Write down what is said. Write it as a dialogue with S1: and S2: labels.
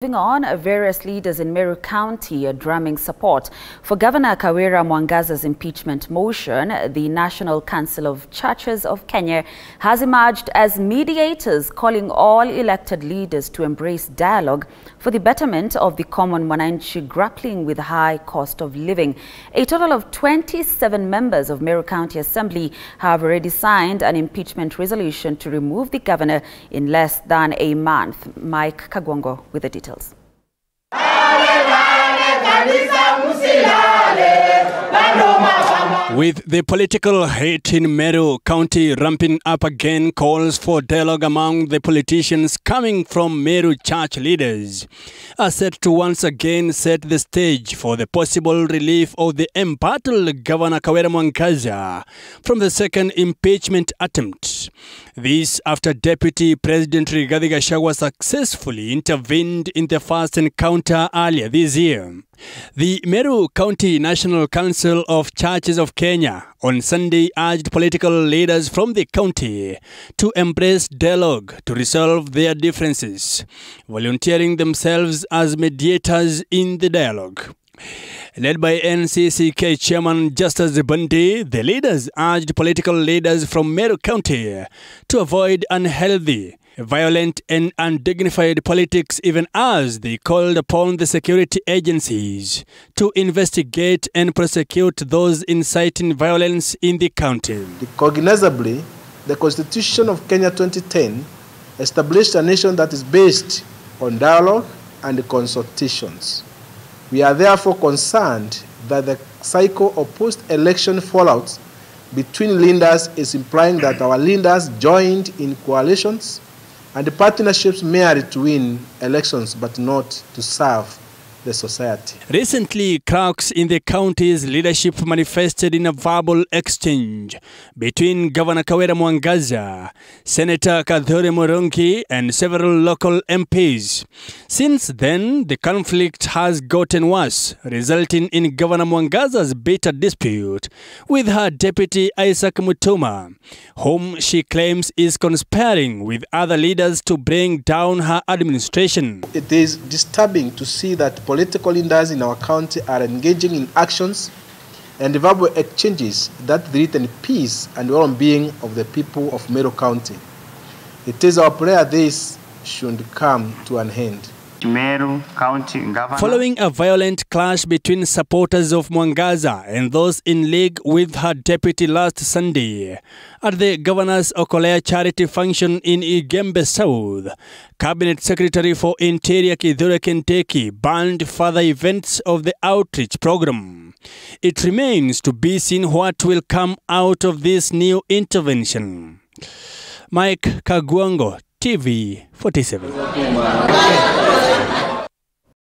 S1: Moving on, various leaders in Meru County are drumming support for Governor Kawira Mwangaza's impeachment motion. The National Council of Churches of Kenya has emerged as mediators, calling all elected leaders to embrace dialogue for the betterment of the common Mwananchi grappling with high cost of living. A total of 27 members of Meru County Assembly have already signed an impeachment resolution to remove the governor in less than a month. Mike Kagwango with the details hospitals.
S2: With the political hate in Meru County ramping up again, calls for dialogue among the politicians coming from Meru church leaders are set to once again set the stage for the possible relief of the embattled Governor Kawera Mwangaza from the second impeachment attempt. This after Deputy President Rigathi Gachagua successfully intervened in the first encounter earlier this year. The Meru County National Council of Churches of Kenya on Sunday urged political leaders from the county to embrace dialogue to resolve their differences, volunteering themselves as mediators in the dialogue. Led by NCCK Chairman Justice Bundy, the leaders urged political leaders from Meru County to avoid unhealthy, violent and undignified politics even as they called upon the security agencies to investigate and prosecute those inciting violence in the county.
S3: Cognizably, the Constitution of Kenya 2010 established a nation that is based on dialogue and consultations. We are therefore concerned that the cycle of post-election fallout between leaders is implying that our leaders joined in coalitions and partnerships merely to win elections but not to serve the society.
S2: Recently, cracks in the county's leadership manifested in a verbal exchange between Governor Kawira Mwangaza, Senator Kathuri Murungi, and several local MPs. Since then, the conflict has gotten worse, resulting in Governor Mwangaza's bitter dispute with her deputy Isaac Mutuma, whom she claims is conspiring with other leaders to bring down her administration.
S3: It is disturbing to see that political leaders in our county are engaging in actions and verbal exchanges that threaten peace and well-being of the people of Meru County. It is our prayer this should come to an end.
S2: Following a violent clash between supporters of Mwangaza and those in league with her deputy last Sunday at the Governor's Okolea charity function in Igembe South, Cabinet Secretary for Interior Kithure Kindiki banned further events of the outreach program. It remains to be seen what will come out of this new intervention. Mike Kagwango, TV 47.